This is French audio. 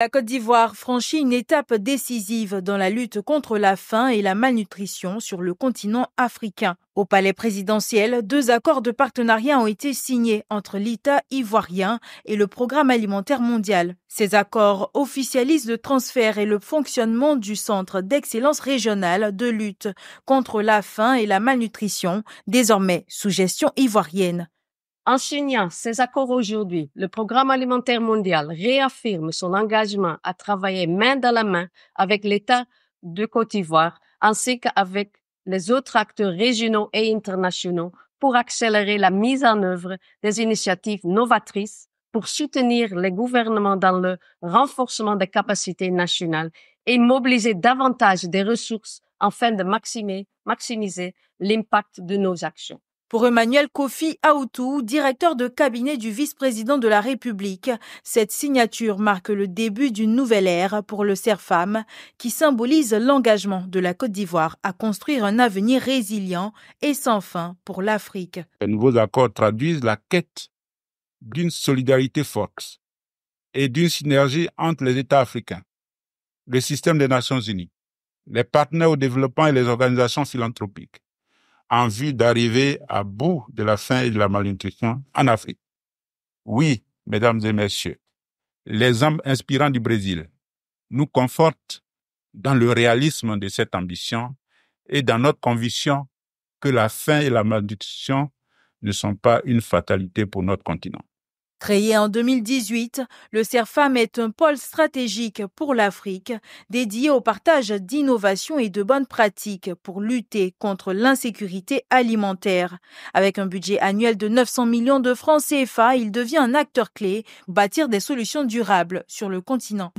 La Côte d'Ivoire franchit une étape décisive dans la lutte contre la faim et la malnutrition sur le continent africain. Au palais présidentiel, deux accords de partenariat ont été signés entre l'État ivoirien et le Programme alimentaire mondial. Ces accords officialisent le transfert et le fonctionnement du Centre d'excellence régionale de lutte contre la faim et la malnutrition, désormais sous gestion ivoirienne. En signant ces accords aujourd'hui, le Programme alimentaire mondial réaffirme son engagement à travailler main dans la main avec l'État de Côte d'Ivoire ainsi qu'avec les autres acteurs régionaux et internationaux pour accélérer la mise en œuvre des initiatives novatrices pour soutenir les gouvernements dans le renforcement des capacités nationales et mobiliser davantage des ressources afin de maximiser l'impact de nos actions. Pour Emmanuel Kofi Aoutou, directeur de cabinet du vice-président de la République, cette signature marque le début d'une nouvelle ère pour le CERFAM qui symbolise l'engagement de la Côte d'Ivoire à construire un avenir résilient et sans fin pour l'Afrique. Les nouveaux accords traduisent la quête d'une solidarité forte et d'une synergie entre les États africains, le système des Nations Unies, les partenaires au développement et les organisations philanthropiques en vue d'arriver à bout de la faim et de la malnutrition en Afrique. Oui, mesdames et messieurs, les hommes inspirants du Brésil nous confortent dans le réalisme de cette ambition et dans notre conviction que la faim et la malnutrition ne sont pas une fatalité pour notre continent. Créé en 2018, le CERFAM est un pôle stratégique pour l'Afrique, dédié au partage d'innovations et de bonnes pratiques pour lutter contre l'insécurité alimentaire. Avec un budget annuel de 900 millions de francs CFA, il devient un acteur clé pour bâtir des solutions durables sur le continent.